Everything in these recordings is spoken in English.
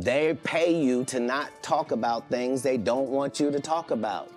They pay you to not talk about things they don't want you to talk about.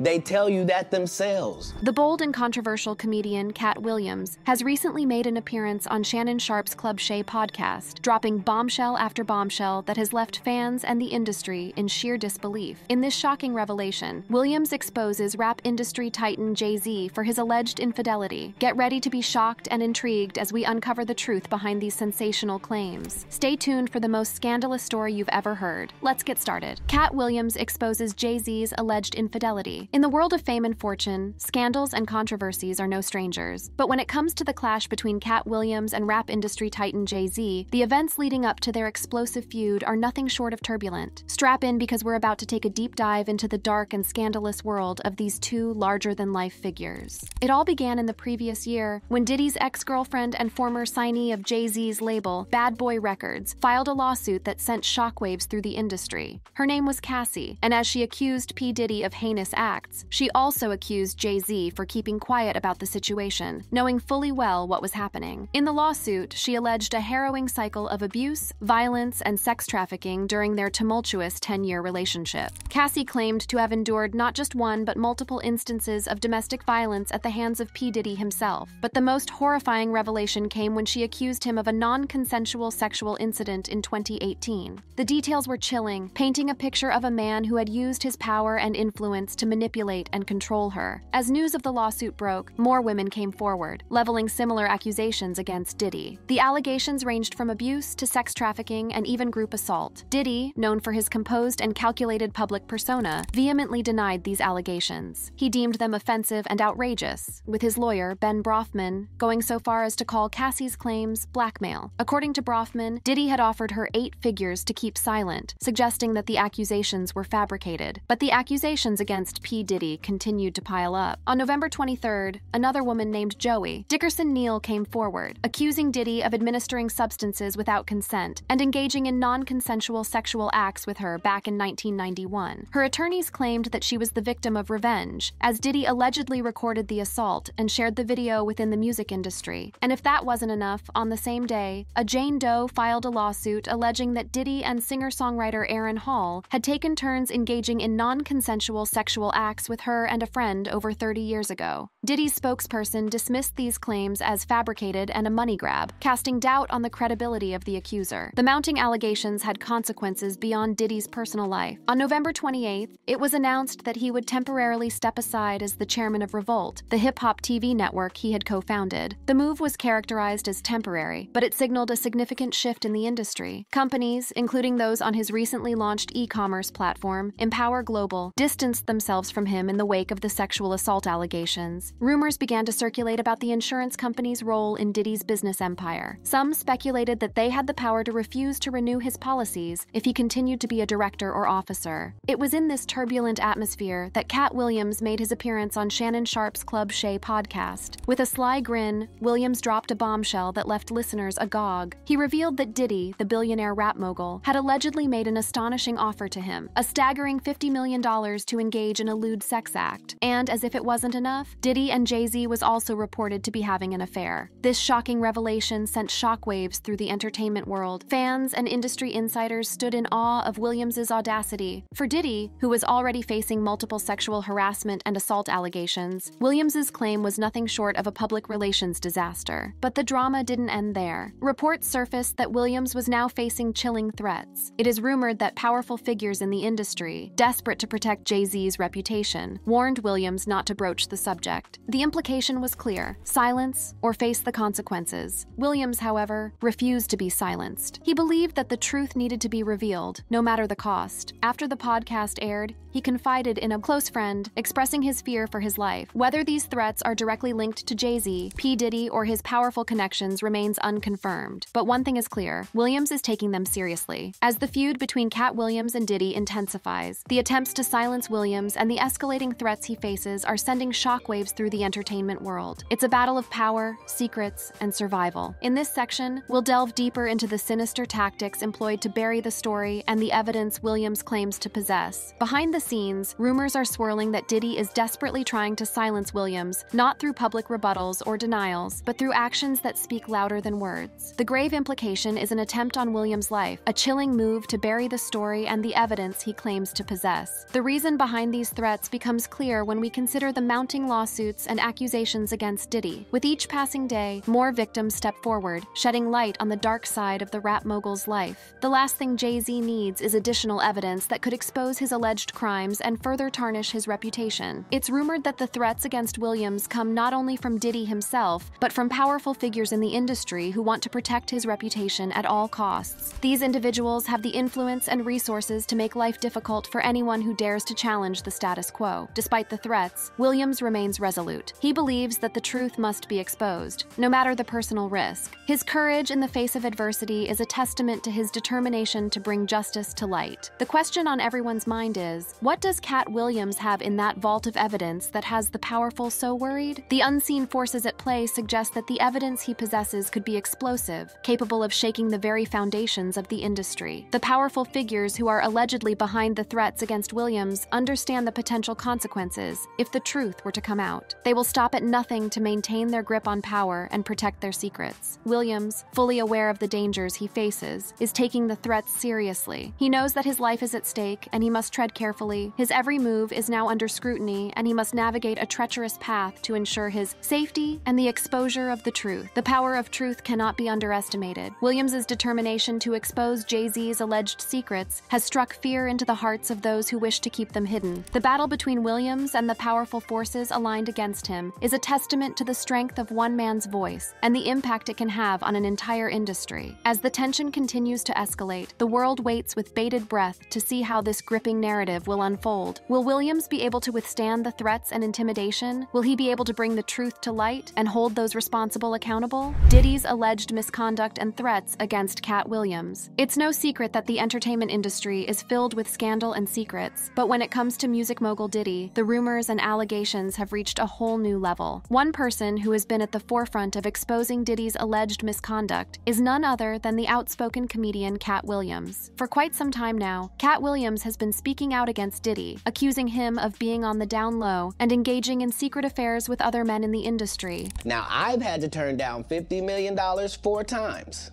They tell you that themselves. The bold and controversial comedian Katt Williams has recently made an appearance on Shannon Sharpe's Club Shay podcast, dropping bombshell after bombshell that has left fans and the industry in sheer disbelief. In this shocking revelation, Williams exposes rap industry titan Jay Z for his alleged infidelity. Get ready to be shocked and intrigued as we uncover the truth behind these sensational claims. Stay tuned for the most scandalous story you've ever heard. Let's get started. Katt Williams exposes Jay Z's alleged infidelity. In the world of fame and fortune, scandals and controversies are no strangers. But when it comes to the clash between Katt Williams and rap industry titan Jay Z, the events leading up to their explosive feud are nothing short of turbulent. Strap in because we're about to take a deep dive into the dark and scandalous world of these two larger than life figures. It all began in the previous year when Diddy's ex girlfriend and former signee of Jay Z's label, Bad Boy Records, filed a lawsuit that sent shockwaves through the industry. Her name was Cassie, and as she accused P. Diddy of heinous acts, she also accused Jay Z for keeping quiet about the situation, knowing fully well what was happening. In the lawsuit, she alleged a harrowing cycle of abuse, violence, and sex trafficking during their tumultuous 10 year relationship. Cassie claimed to have endured not just one but multiple instances of domestic violence at the hands of P. Diddy himself. But the most horrifying revelation came when she accused him of a non consensual sexual incident in 2018. The details were chilling, painting a picture of a man who had used his power and influence to manipulate and control her. As news of the lawsuit broke, more women came forward, leveling similar accusations against Diddy. The allegations ranged from abuse to sex trafficking and even group assault. Diddy, known for his composed and calculated public persona, vehemently denied these allegations. He deemed them offensive and outrageous, with his lawyer, Ben Brafman, going so far as to call Cassie's claims blackmail. According to Brafman, Diddy had offered her eight figures to keep silent, suggesting that the accusations were fabricated. But the accusations against P. Diddy continued to pile up. On November 23rd, another woman named Joey Dickerson Neal came forward, accusing Diddy of administering substances without consent and engaging in non consensual sexual acts with her back in 1991. Her attorneys claimed that she was the victim of revenge, as Diddy allegedly recorded the assault and shared the video within the music industry. And if that wasn't enough, on the same day, a Jane Doe filed a lawsuit alleging that Diddy and singer songwriter Aaron Hall had taken turns engaging in non consensual sexual acts with her and a friend over 30 years ago. Diddy's spokesperson dismissed these claims as fabricated and a money grab, casting doubt on the credibility of the accuser. The mounting allegations had consequences beyond Diddy's personal life. On November 28th, it was announced that he would temporarily step aside as the chairman of Revolt, the hip hop TV network he had co founded. The move was characterized as temporary, but it signaled a significant shift in the industry. Companies, including those on his recently launched e commerce platform, Empower Global, distanced themselves from him in the wake of the sexual assault allegations. Rumors began to circulate about the insurance company's role in Diddy's business empire. Some speculated that they had the power to refuse to renew his policies if he continued to be a director or officer. It was in this turbulent atmosphere that Katt Williams made his appearance on Shannon Sharpe's Club Shay podcast. With a sly grin, Williams dropped a bombshell that left listeners agog. He revealed that Diddy, the billionaire rap mogul, had allegedly made an astonishing offer to him, a staggering $50 million to engage in a lewd sex act. And as if it wasn't enough, Diddy and Jay Z was also reported to be having an affair. This shocking revelation sent shockwaves through the entertainment world. Fans and industry insiders stood in awe of Williams's audacity. For Diddy, who was already facing multiple sexual harassment and assault allegations, Williams's claim was nothing short of a public relations disaster. But the drama didn't end there. Reports surfaced that Williams was now facing chilling threats. It is rumored that powerful figures in the industry, desperate to protect Jay Z's reputation, warned Williams not to broach the subject. The implication was clear silence or face the consequences. Williams, however, refused to be silenced. He believed that the truth needed to be revealed, no matter the cost. After the podcast aired, he confided in a close friend, expressing his fear for his life. Whether these threats are directly linked to Jay Z, P. Diddy, or his powerful connections remains unconfirmed. But one thing is clear Williams is taking them seriously. As the feud between Katt Williams and Diddy intensifies, the attempts to silence Williams and the escalating threats he faces are sending shockwaves through the entertainment world. It's a battle of power, secrets, and survival. In this section, we'll delve deeper into the sinister tactics employed to bury the story and the evidence Williams claims to possess. Behind the scenes, rumors are swirling that Diddy is desperately trying to silence Williams, not through public rebuttals or denials, but through actions that speak louder than words. The grave implication is an attempt on Williams' life, a chilling move to bury the story and the evidence he claims to possess. The reason behind these threats becomes clear when we consider the mounting lawsuits and accusations against Diddy. With each passing day, more victims step forward, shedding light on the dark side of the rap mogul's life. The last thing Jay Z needs is additional evidence that could expose his alleged crimes and further tarnish his reputation. It's rumored that the threats against Williams come not only from Diddy himself, but from powerful figures in the industry who want to protect his reputation at all costs. These individuals have the influence and resources to make life difficult for anyone who dares to challenge the status quo. Despite the threats, Williams remains resolute. He believes that the truth must be exposed, no matter the personal risk. His courage in the face of adversity is a testament to his determination to bring justice to light. The question on everyone's mind is what does Katt Williams have in that vault of evidence that has the powerful so worried? The unseen forces at play suggest that the evidence he possesses could be explosive, capable of shaking the very foundations of the industry. The powerful figures who are allegedly behind the threats against Williams understand the potential consequences if the truth were to come out. They will stop at nothing to maintain their grip on power and protect their secrets. Williams, fully aware of the dangers he faces, is taking the threats seriously. He knows that his life is at stake and he must tread carefully. His every move is now under scrutiny and he must navigate a treacherous path to ensure his safety and the exposure of the truth. The power of truth cannot be underestimated. Williams's determination to expose Jay-Z's alleged secrets has struck fear into the hearts of those who wish to keep them hidden. The battle between Williams and the powerful forces aligned against him is a testament to the strength of one man's voice and the impact it can have on an entire industry. As the tension continues to escalate, the world waits with bated breath to see how this gripping narrative will unfold. Will Williams be able to withstand the threats and intimidation? Will he be able to bring the truth to light and hold those responsible accountable? Diddy's alleged misconduct and threats against Katt Williams. It's no secret that the entertainment industry is filled with scandal and secrets, but when it comes to music mogul Diddy, the rumors and allegations have reached a whole new level. One person who has been at the forefront of exposing Diddy's alleged misconduct is none other than the outspoken comedian Katt Williams. For quite some time now, Katt Williams has been speaking out against Diddy, accusing him of being on the down low and engaging in secret affairs with other men in the industry. Now, I've had to turn down $50 million four times.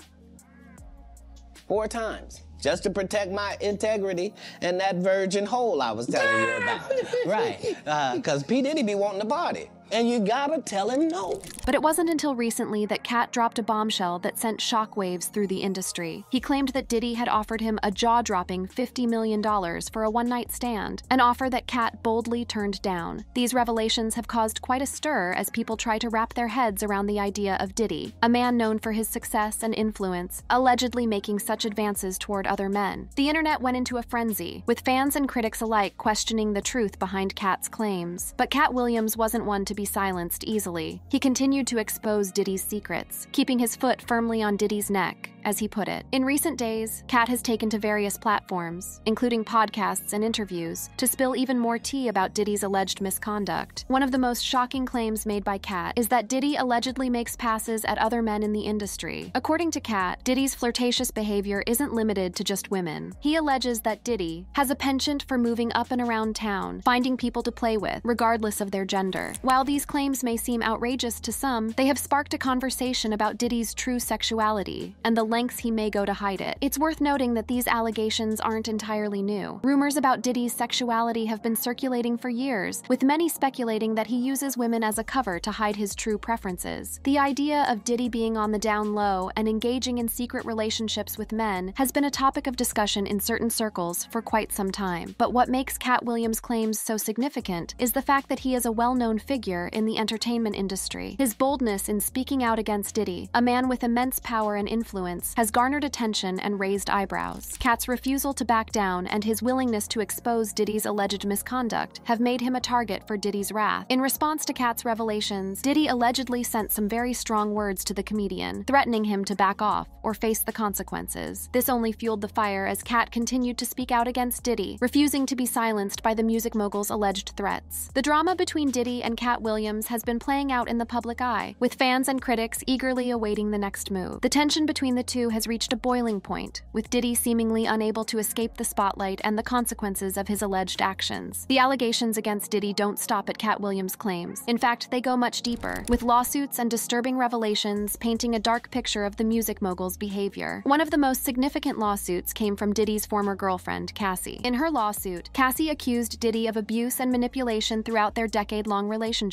Four times. Just to protect my integrity and that virgin hole I was telling you about. right. Because uh, P. Diddy be wanting to party and you gotta tell him no. But it wasn't until recently that Katt dropped a bombshell that sent shockwaves through the industry. He claimed that Diddy had offered him a jaw dropping $50 million for a one night stand, an offer that Katt boldly turned down. These revelations have caused quite a stir as people try to wrap their heads around the idea of Diddy, a man known for his success and influence, allegedly making such advances toward other men. The internet went into a frenzy, with fans and critics alike questioning the truth behind Katt's claims. But Katt Williams wasn't one to be silenced easily. He continued to expose Diddy's secrets, keeping his foot firmly on Diddy's neck as he put it. In recent days, Katt has taken to various platforms, including podcasts and interviews, to spill even more tea about Diddy's alleged misconduct. One of the most shocking claims made by Katt is that Diddy allegedly makes passes at other men in the industry. According to Katt, Diddy's flirtatious behavior isn't limited to just women. He alleges that Diddy has a penchant for moving up and around town, finding people to play with, regardless of their gender. While these claims may seem outrageous to some, they have sparked a conversation about Diddy's true sexuality and the lengths he may go to hide it. It's worth noting that these allegations aren't entirely new. Rumors about Diddy's sexuality have been circulating for years, with many speculating that he uses women as a cover to hide his true preferences. The idea of Diddy being on the down low and engaging in secret relationships with men has been a topic of discussion in certain circles for quite some time. But what makes Katt Williams' claims so significant is the fact that he is a well known figure in the entertainment industry. His boldness in speaking out against Diddy, a man with immense power and influence, has garnered attention and raised eyebrows. Katt's refusal to back down and his willingness to expose Diddy's alleged misconduct have made him a target for Diddy's wrath. In response to Katt's revelations, Diddy allegedly sent some very strong words to the comedian, threatening him to back off or face the consequences. This only fueled the fire as Katt continued to speak out against Diddy, refusing to be silenced by the music mogul's alleged threats. The drama between Diddy and Katt Williams has been playing out in the public eye, with fans and critics eagerly awaiting the next move. The tension between the two has reached a boiling point, with Diddy seemingly unable to escape the spotlight and the consequences of his alleged actions. The allegations against Diddy don't stop at Katt Williams' claims. In fact, they go much deeper, with lawsuits and disturbing revelations painting a dark picture of the music mogul's behavior. One of the most significant lawsuits came from Diddy's former girlfriend, Cassie. In her lawsuit, Cassie accused Diddy of abuse and manipulation throughout their decade long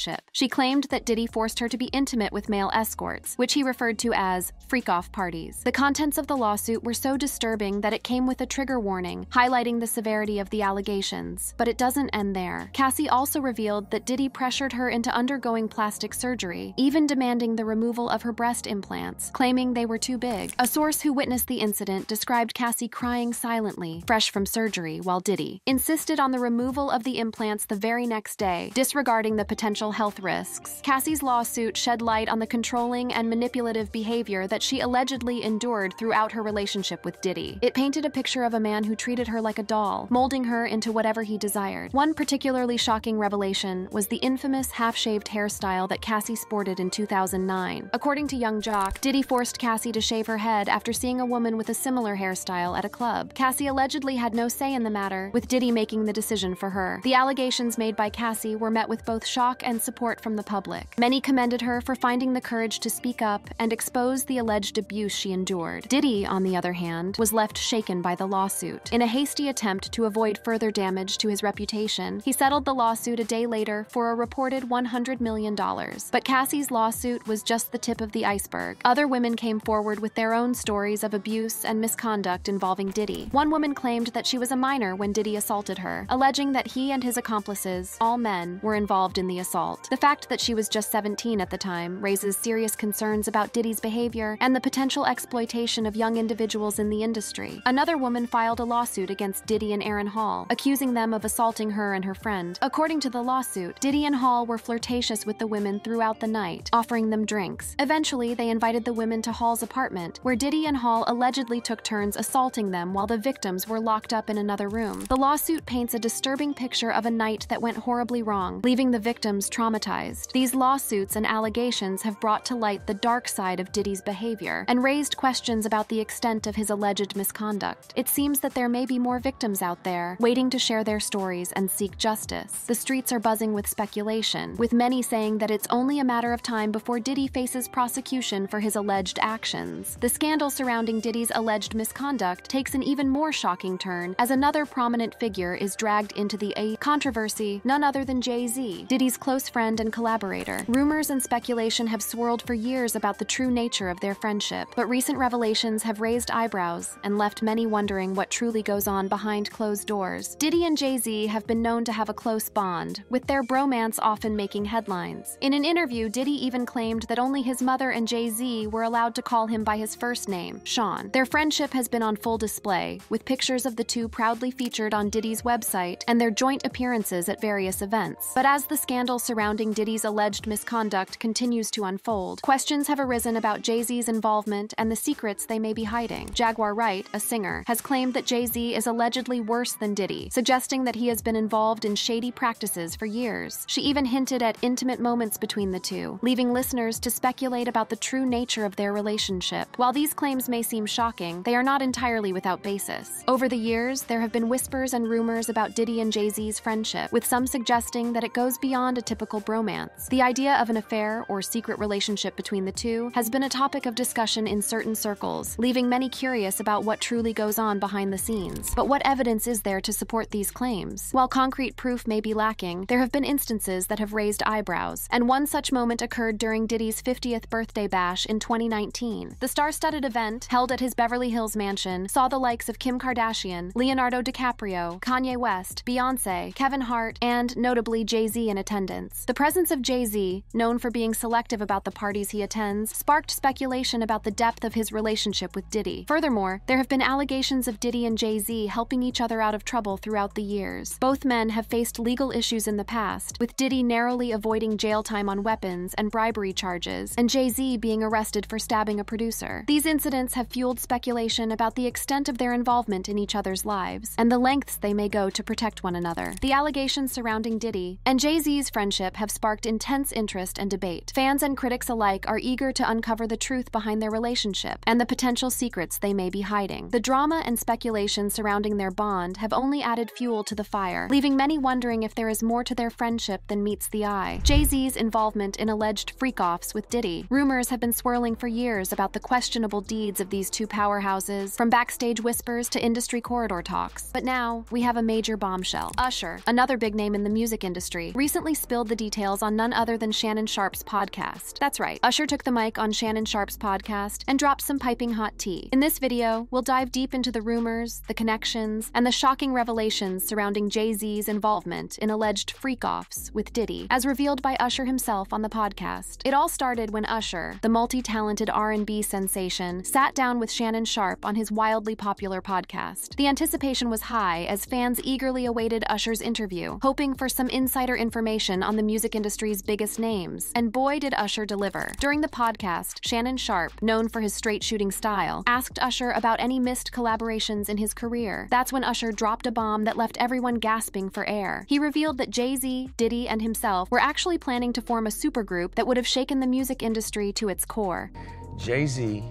relationship. She claimed that Diddy forced her to be intimate with male escorts, which he referred to as freak off parties. The contents of the lawsuit were so disturbing that it came with a trigger warning, highlighting the severity of the allegations. But it doesn't end there. Cassie also revealed that Diddy pressured her into undergoing plastic surgery, even demanding the removal of her breast implants, claiming they were too big. A source who witnessed the incident described Cassie crying silently, fresh from surgery, while Diddy insisted on the removal of the implants the very next day, disregarding the potential health risks. Cassie's lawsuit shed light on the controlling and manipulative behavior that she allegedly endured throughout her relationship with Diddy. It painted a picture of a man who treated her like a doll, molding her into whatever he desired. One particularly shocking revelation was the infamous half shaved hairstyle that Cassie sported in 2009. According to Yung Joc, Diddy forced Cassie to shave her head after seeing a woman with a similar hairstyle at a club. Cassie allegedly had no say in the matter, with Diddy making the decision for her. The allegations made by Cassie were met with both shock and support from the public. Many commended her for finding the courage to speak up and expose the alleged abuse she endured. Diddy, on the other hand, was left shaken by the lawsuit. In a hasty attempt to avoid further damage to his reputation, he settled the lawsuit a day later for a reported $100 million. But Cassie's lawsuit was just the tip of the iceberg. Other women came forward with their own stories of abuse and misconduct involving Diddy. One woman claimed that she was a minor when Diddy assaulted her, alleging that he and his accomplices, all men, were involved in the assault. The fact that she was just 17 at the time raises serious concerns about Diddy's behavior and the potential exploitation of young individuals in the industry. Another woman filed a lawsuit against Diddy and Aaron Hall, accusing them of assaulting her and her friend. According to the lawsuit, Diddy and Hall were flirtatious with the women throughout the night, offering them drinks. Eventually, they invited the women to Hall's apartment, where Diddy and Hall allegedly took turns assaulting them while the victims were locked up in another room. The lawsuit paints a disturbing picture of a night that went horribly wrong, leaving the victims traumatized. These lawsuits and allegations have brought to light the dark side of Diddy's behavior and raised questions about the extent of his alleged misconduct. It seems that there may be more victims out there waiting to share their stories and seek justice. The streets are buzzing with speculation, with many saying that it's only a matter of time before Diddy faces prosecution for his alleged actions. The scandal surrounding Diddy's alleged misconduct takes an even more shocking turn as another prominent figure is dragged into the a controversy, none other than Jay Z, Diddy's close friend and collaborator. Rumors and speculation have swirled for years about the true nature of their friendship, but recent revelations have raised eyebrows and left many wondering what truly goes on behind closed doors. Diddy and Jay Z have been known to have a close bond, with their bromance often making headlines. In an interview, Diddy even claimed that only his mother and Jay Z were allowed to call him by his first name, Sean. Their friendship has been on full display, with pictures of the two proudly featured on Diddy's website and their joint appearances at various events. But as the scandal surrounding Diddy's alleged misconduct continues to unfold, questions have arisen about Jay Z's involvement and the secrets they may be hiding. Jaguar Wright, a singer, has claimed that Jay Z is allegedly worse than Diddy, suggesting that he has been involved in shady practices for years. She even hinted at intimate moments between the two, leaving listeners to speculate about the true nature of their relationship. While these claims may seem shocking, they are not entirely without basis. Over the years, there have been whispers and rumors about Diddy and Jay Z's friendship, with some suggesting that it goes beyond a typical bromance. The idea of an affair or secret relationship between the two has been a topic of discussion in certain circles, leaving many curious about what truly goes on behind the scenes. But what evidence is there to support these claims? While concrete proof may be lacking, there have been instances that have raised eyebrows, and one such moment occurred during Diddy's 50th birthday bash in 2019. The star studded event, held at his Beverly Hills mansion, saw the likes of Kim Kardashian, Leonardo DiCaprio, Kanye West, Beyonce, Kevin Hart, and notably Jay Z in attendance. The presence of Jay Z, known for being selective about the parties he attends, sparked speculation about the depth of his relationship with Diddy. Furthermore, there have been allegations of Diddy and Jay Z helping each other out of trouble throughout the years. Both men have faced legal issues in the past, with Diddy narrowly avoiding jail time on weapons and bribery charges, and Jay Z being arrested for stabbing a producer. These incidents have fueled speculation about the extent of their involvement in each other's lives and the lengths they may go to protect one another. The allegations surrounding Diddy and Jay Z's friendship have sparked intense interest and debate. Fans and critics alike are eager to uncover the truth behind their relationship and the potential secrets they may be hiding. The drama and speculation surrounding their bond have only added fuel to the fire, leaving many wondering if there is more to their friendship than meets the eye. Jay Z's involvement in alleged freak offs with Diddy. Rumors have been swirling for years about the questionable deeds of these two powerhouses, from backstage whispers to industry corridor talks. But now, we have a major bombshell. Usher, another big name in the music industry, recently spilled the details on none other than Shannon Sharpe's podcast. That's right, Usher took the mic on Shannon Sharpe's podcast and dropped some piping hot tea. In this video, we'll dive deep into the rumors, the connections, and the shocking revelations surrounding Jay Z's involvement in alleged freak offs with Diddy, as revealed by Usher himself on the podcast. It all started when Usher, the multi-talented R&B sensation, sat down with Shannon Sharpe on his wildly popular podcast. The anticipation was high as fans eagerly awaited Usher's interview, hoping for some insider information on the music industry's biggest names. And boy, did Usher deliver. During the podcast, Shannon Sharpe, known for his straight shooting style, asked Usher about any missed collaborations in his career. That's when Usher dropped a bomb that left everyone gasping for air. He revealed that Jay Z, Diddy, and himself were actually planning to form a supergroup that would have shaken the music industry to its core. Jay Z,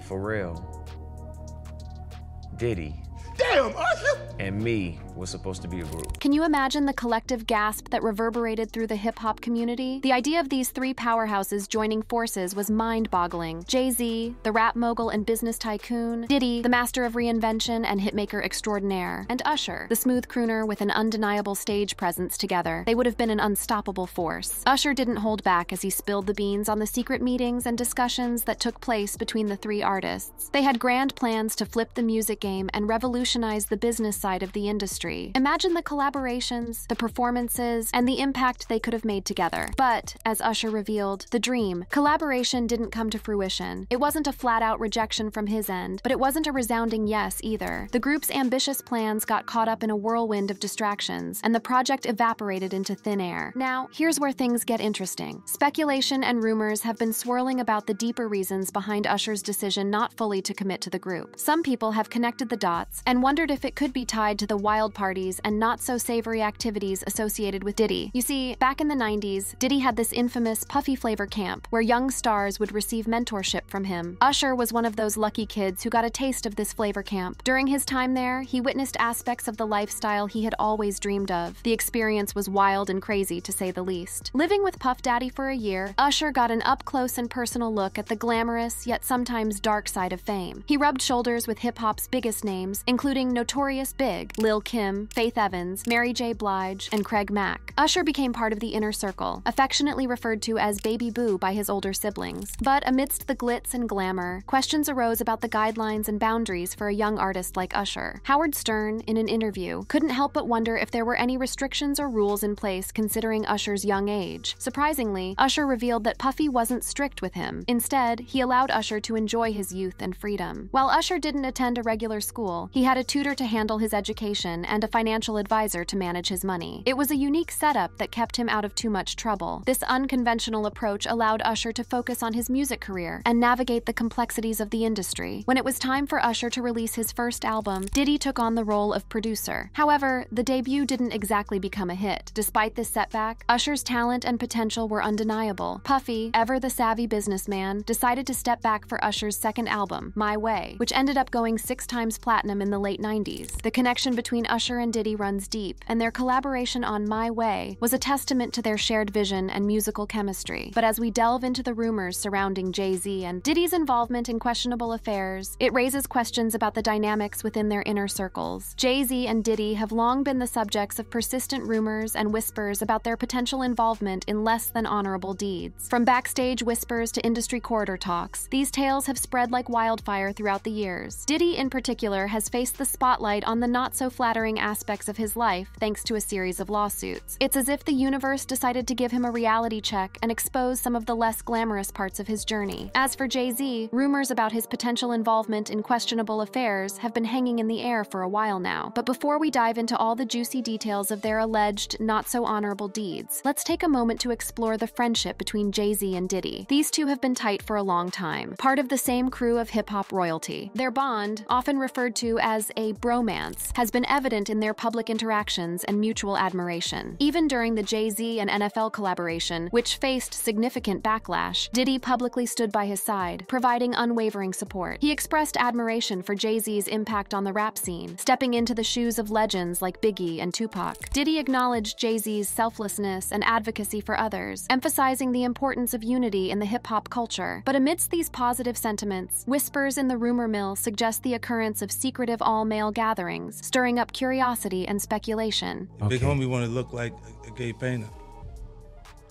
Pharrell, Diddy, Damn, Usher! and me was supposed to be a group. Can you imagine the collective gasp that reverberated through the hip hop community? The idea of these three powerhouses joining forces was mind boggling. Jay Z, the rap mogul and business tycoon, Diddy, the master of reinvention and hitmaker extraordinaire, and Usher, the smooth crooner with an undeniable stage presence together. They would have been an unstoppable force. Usher didn't hold back as he spilled the beans on the secret meetings and discussions that took place between the three artists. They had grand plans to flip the music game and revolutionize the business side of the industry. Imagine the collaborations, the performances, and the impact they could have made together. But, as Usher revealed, the dream, collaboration didn't come to fruition. It wasn't a flat out rejection from his end, but it wasn't a resounding yes either. The group's ambitious plans got caught up in a whirlwind of distractions, and the project evaporated into thin air. Now, here's where things get interesting. Speculation and rumors have been swirling about the deeper reasons behind Usher's decision not fully to commit to the group. Some people have connected the dots and wondered if it could be tied to the wild parties and not so savory activities associated with Diddy. You see, back in the 90s, Diddy had this infamous puffy flavor camp where young stars would receive mentorship from him. Usher was one of those lucky kids who got a taste of this flavor camp. During his time there, he witnessed aspects of the lifestyle he had always dreamed of. The experience was wild and crazy, to say the least. Living with Puff Daddy for a year, Usher got an up close and personal look at the glamorous, yet sometimes dark side of fame. He rubbed shoulders with hip hop's biggest names, including Notorious Big, Lil Kim, Faith Evans, Mary J. Blige, and Craig Mack. Usher became part of the inner circle, affectionately referred to as Baby Boo by his older siblings. But amidst the glitz and glamour, questions arose about the guidelines and boundaries for a young artist like Usher. Howard Stern, in an interview, couldn't help but wonder if there were any restrictions or rules in place considering Usher's young age. Surprisingly, Usher revealed that Puffy wasn't strict with him. Instead, he allowed Usher to enjoy his youth and freedom. While Usher didn't attend a regular school, he had a tutor to handle his education and a financial advisor to manage his money. It was a unique setup that kept him out of too much trouble. This unconventional approach allowed Usher to focus on his music career and navigate the complexities of the industry. When it was time for Usher to release his first album, Diddy took on the role of producer. However, the debut didn't exactly become a hit. Despite this setback, Usher's talent and potential were undeniable. Puffy, ever the savvy businessman, decided to step back for Usher's second album, My Way, which ended up going six times platinum in the late 90s. The connection between Usher and Diddy runs deep, and their collaboration on My Way was a testament to their shared vision and musical chemistry. But as we delve into the rumors surrounding Jay Z and Diddy's involvement in questionable affairs, it raises questions about the dynamics within their inner circles. Jay Z and Diddy have long been the subjects of persistent rumors and whispers about their potential involvement in less than honorable deeds. From backstage whispers to industry corridor talks, these tales have spread like wildfire throughout the years. Diddy, in particular, has faced the spotlight on the not so flattering aspects of his life thanks to a series of lawsuits. It's as if the universe decided to give him a reality check and expose some of the less glamorous parts of his journey. As for Jay Z, rumors about his potential involvement in questionable affairs have been hanging in the air for a while now. But before we dive into all the juicy details of their alleged not so honorable deeds, let's take a moment to explore the friendship between Jay Z and Diddy. These two have been tight for a long time, part of the same crew of hip hop royalty. Their bond, often referred to as a bromance, has been evident evident in their public interactions and mutual admiration. Even during the Jay Z and NFL collaboration, which faced significant backlash, Diddy publicly stood by his side, providing unwavering support. He expressed admiration for Jay Z's impact on the rap scene, stepping into the shoes of legends like Biggie and Tupac. Diddy acknowledged Jay Z's selflessness and advocacy for others, emphasizing the importance of unity in the hip hop culture. But amidst these positive sentiments, whispers in the rumor mill suggest the occurrence of secretive all male gatherings, stirring up curiosity and speculation. Big homie want to look like a gay painter.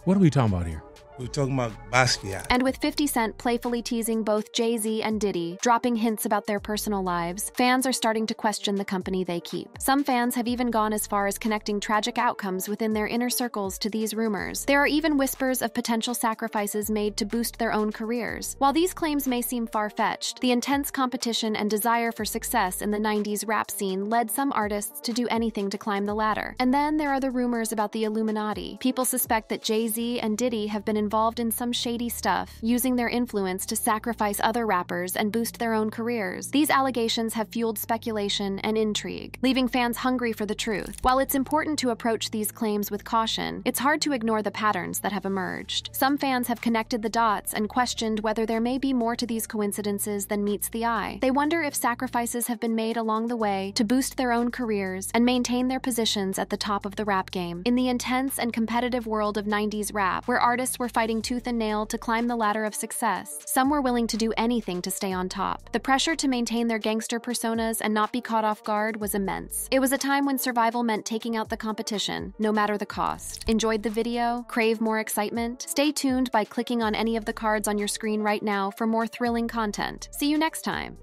What are we talking about here? We're talking about Basquiat. And with 50 Cent playfully teasing both Jay Z and Diddy, dropping hints about their personal lives, fans are starting to question the company they keep. Some fans have even gone as far as connecting tragic outcomes within their inner circles to these rumors. There are even whispers of potential sacrifices made to boost their own careers. While these claims may seem far fetched, the intense competition and desire for success in the 90s rap scene led some artists to do anything to climb the ladder. And then there are the rumors about the Illuminati. People suspect that Jay Z and Diddy have been involved in some shady stuff, using their influence to sacrifice other rappers and boost their own careers. These allegations have fueled speculation and intrigue, leaving fans hungry for the truth. While it's important to approach these claims with caution, it's hard to ignore the patterns that have emerged. Some fans have connected the dots and questioned whether there may be more to these coincidences than meets the eye. They wonder if sacrifices have been made along the way to boost their own careers and maintain their positions at the top of the rap game. In the intense and competitive world of 90s rap, where artists were fighting tooth and nail to climb the ladder of success. Some were willing to do anything to stay on top. The pressure to maintain their gangster personas and not be caught off guard was immense. It was a time when survival meant taking out the competition, no matter the cost. Enjoyed the video? Crave more excitement? Stay tuned by clicking on any of the cards on your screen right now for more thrilling content. See you next time.